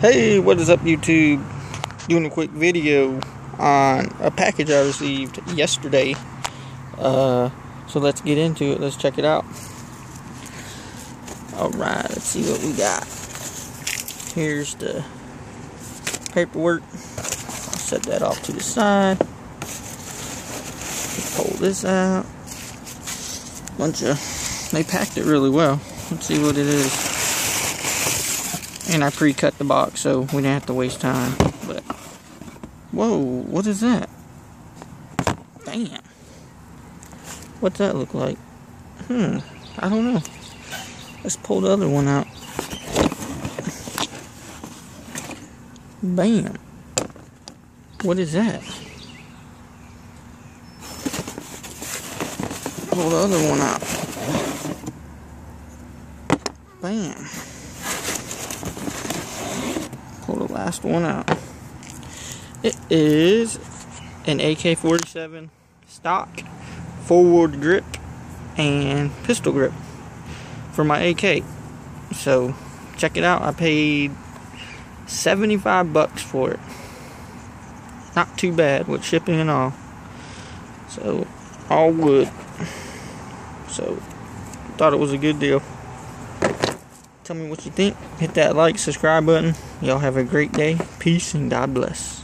Hey, what is up, YouTube? Doing a quick video on a package I received yesterday. Uh, so let's get into it. Let's check it out. Alright, let's see what we got. Here's the paperwork. I'll set that off to the side. Pull this out. Bunch of. They packed it really well. Let's see what it is. And I pre-cut the box so we didn't have to waste time. But whoa, what is that? Damn. What's that look like? Hmm, I don't know. Let's pull the other one out. Bam. What is that? Pull the other one out. Bam pull the last one out. It is an AK-47 stock forward grip and pistol grip for my AK. So check it out. I paid 75 bucks for it. Not too bad with shipping and all. So all good. So thought it was a good deal. Tell me what you think. Hit that like, subscribe button. Y'all have a great day. Peace and God bless.